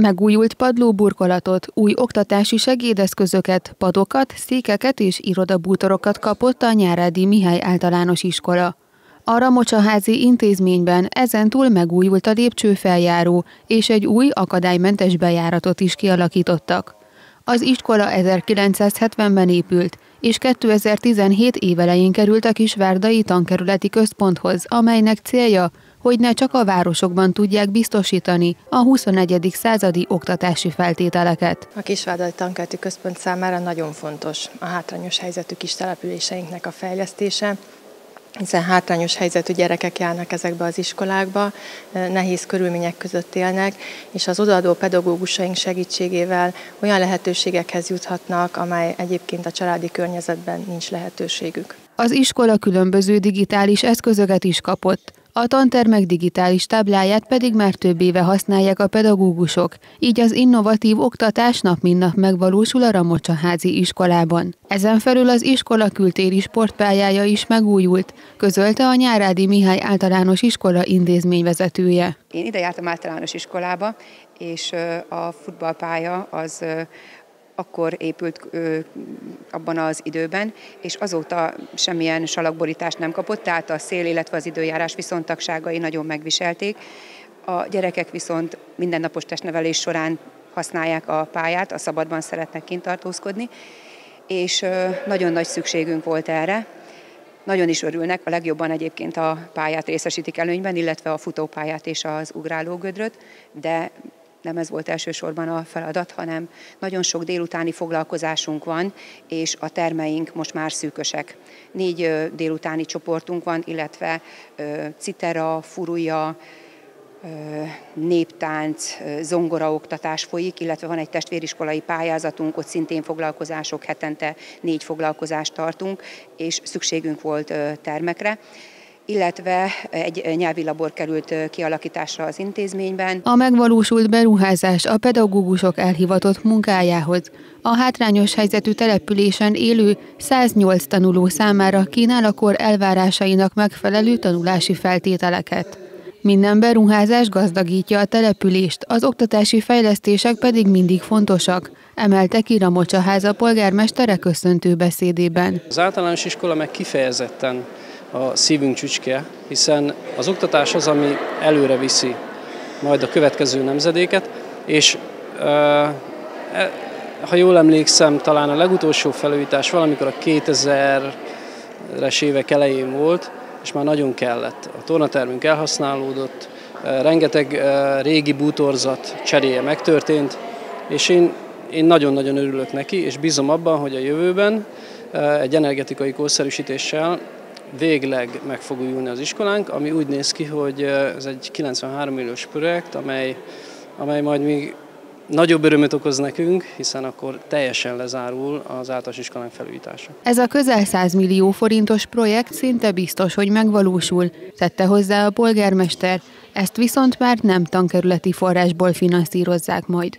Megújult padlóburkolatot, új oktatási segédeszközöket, padokat, székeket és irodabútorokat kapott a Nyárádi Mihály általános iskola. A Ramocsaházi intézményben ezentúl megújult a lépcsőfeljáró, és egy új akadálymentes bejáratot is kialakítottak. Az iskola 1970-ben épült, és 2017 évelején került a Kisvárdai Tankerületi Központhoz, amelynek célja, hogy ne csak a városokban tudják biztosítani a 21. századi oktatási feltételeket. A Kisvárdai Tankerületi Központ számára nagyon fontos a hátrányos helyzetű kis településeinknek a fejlesztése, hiszen hátrányos helyzetű gyerekek járnak ezekbe az iskolákba, nehéz körülmények között élnek, és az odaadó pedagógusaink segítségével olyan lehetőségekhez juthatnak, amely egyébként a családi környezetben nincs lehetőségük. Az iskola különböző digitális eszközöket is kapott, a tantermek digitális tábláját pedig már több éve használják a pedagógusok, így az innovatív oktatás nap mint nap megvalósul a Ramocsa házi iskolában. Ezen felül az iskola kültéri sportpályája is megújult, közölte a Nyárádi Mihály általános iskola intézményvezetője. Én ide jártam általános iskolába, és a futballpálya az akkor épült abban az időben, és azóta semmilyen salakborítást nem kapott, tehát a szél, illetve az időjárás viszontagságai nagyon megviselték. A gyerekek viszont mindennapos testnevelés során használják a pályát, a szabadban szeretnek kint tartózkodni, és nagyon nagy szükségünk volt erre, nagyon is örülnek, a legjobban egyébként a pályát részesítik előnyben, illetve a futópályát és az ugrálógödröt, de nem ez volt elsősorban a feladat, hanem nagyon sok délutáni foglalkozásunk van, és a termeink most már szűkösek. Négy délutáni csoportunk van, illetve citera, furúja, néptánc, zongoraoktatás folyik, illetve van egy testvériskolai pályázatunk, ott szintén foglalkozások, hetente négy foglalkozást tartunk, és szükségünk volt termekre illetve egy nyelvi labor került kialakításra az intézményben. A megvalósult beruházás a pedagógusok elhivatott munkájához. A hátrányos helyzetű településen élő 108 tanuló számára kínál a kor elvárásainak megfelelő tanulási feltételeket. Minden beruházás gazdagítja a települést, az oktatási fejlesztések pedig mindig fontosak, emelte ki Ramocsa háza polgármestere köszöntő beszédében. Az általános iskola meg kifejezetten a szívünk csücske, hiszen az oktatás az, ami előre viszi majd a következő nemzedéket, és e, ha jól emlékszem, talán a legutolsó felújítás valamikor a 2000-es évek elején volt, és már nagyon kellett. A tornatermünk elhasználódott, rengeteg régi bútorzat cseréje megtörtént, és én, én nagyon-nagyon örülök neki, és bízom abban, hogy a jövőben egy energetikai korszerűsítéssel végleg meg fog újulni az iskolánk, ami úgy néz ki, hogy ez egy 93 milliós projekt, amely, amely majd még nagyobb örömöt okoz nekünk, hiszen akkor teljesen lezárul az általános iskolánk felújítása. Ez a közel 100 millió forintos projekt szinte biztos, hogy megvalósul, tette hozzá a polgármester, ezt viszont már nem tankerületi forrásból finanszírozzák majd.